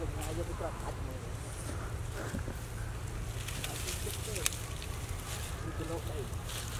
Thank you.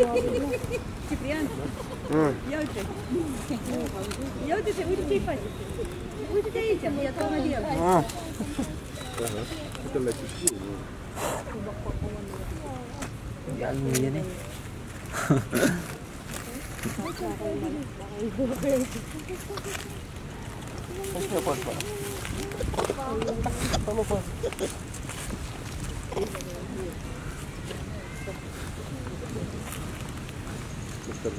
Cipriano, я учусь. Я учусь, учите и пасите. Учите этим, я там надела. А. Это лечит. Я не не. Пошли я пошла. Пошла пошла. Ай,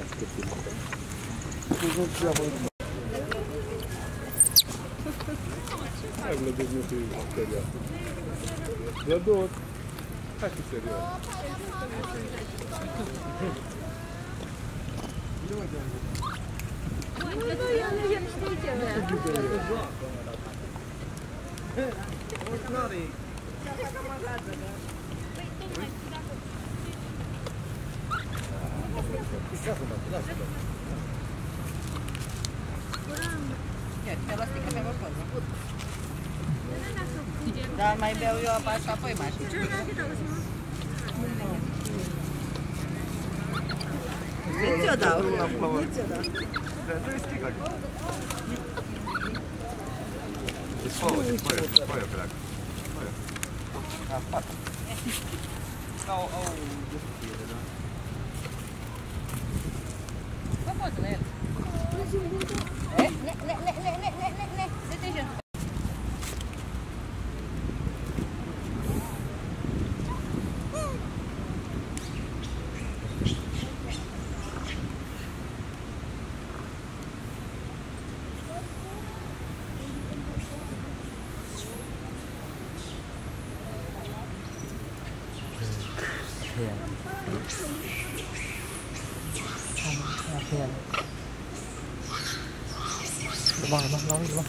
Владимир Дмитриевич, коряк. Владот. Так и серьезно. Вот надо их. mai beau eu apa și apoi mai știu. Nu ți-o dau. Nu ți-o dau. Spojrzeć, spojrzeć, spojrzeć, tak. Na wpadł. O, o, jest tu não? no. Pomocny. เพื่อนฆ่าเพื่งนระวังระวังระวัง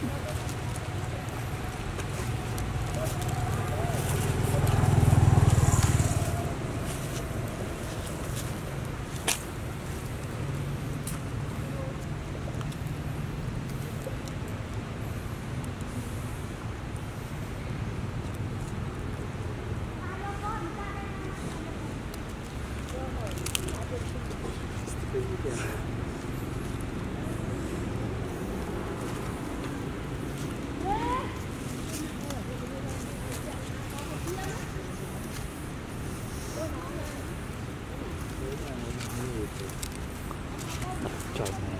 Trời mẹ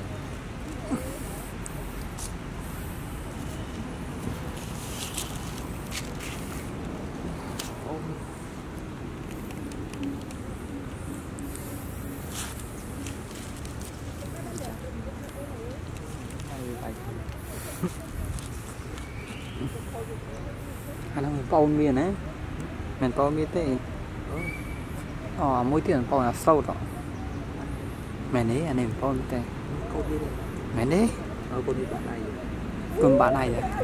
anh không bao miền ấy. Mình bao miền thế. Ờ à, mỗi tiền bao là sâu đó mẹ nế anh em con tè mẹ nế? Con bạn này con bạn này à?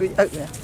Kích.